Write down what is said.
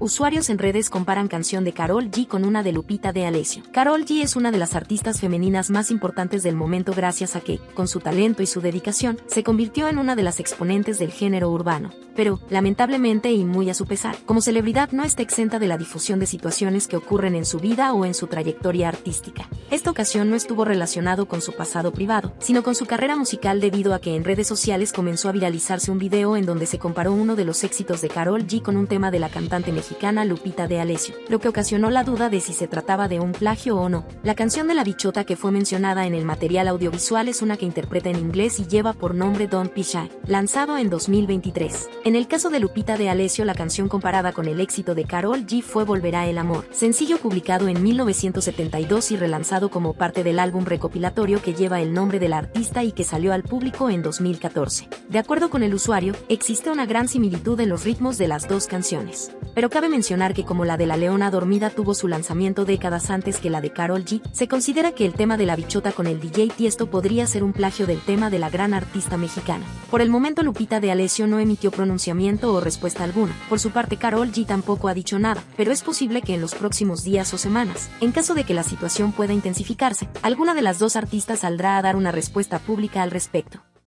Usuarios en redes comparan canción de Carol G con una de Lupita de Alessio. Carol G es una de las artistas femeninas más importantes del momento gracias a que, con su talento y su dedicación, se convirtió en una de las exponentes del género urbano. Pero, lamentablemente y muy a su pesar, como celebridad no está exenta de la difusión de situaciones que ocurren en su vida o en su trayectoria artística. Esta ocasión no estuvo relacionado con su pasado privado, sino con su carrera musical debido a que en redes sociales comenzó a viralizarse un video en donde se comparó uno de los éxitos de Carol G con un tema de la cantante mexicana mexicana Lupita de Alessio, lo que ocasionó la duda de si se trataba de un plagio o no. La canción de la bichota que fue mencionada en el material audiovisual es una que interpreta en inglés y lleva por nombre Don't Be lanzado en 2023. En el caso de Lupita de Alessio, la canción comparada con el éxito de Carol G fue Volverá el Amor, sencillo publicado en 1972 y relanzado como parte del álbum recopilatorio que lleva el nombre del artista y que salió al público en 2014. De acuerdo con el usuario, existe una gran similitud en los ritmos de las dos canciones. Pero cabe mencionar que como la de la Leona Dormida tuvo su lanzamiento décadas antes que la de Carol G, se considera que el tema de la bichota con el DJ Tiesto podría ser un plagio del tema de la gran artista mexicana. Por el momento Lupita de Alessio no emitió pronunciamiento o respuesta alguna. Por su parte Carol G tampoco ha dicho nada, pero es posible que en los próximos días o semanas, en caso de que la situación pueda intensificarse, alguna de las dos artistas saldrá a dar una respuesta pública al respecto.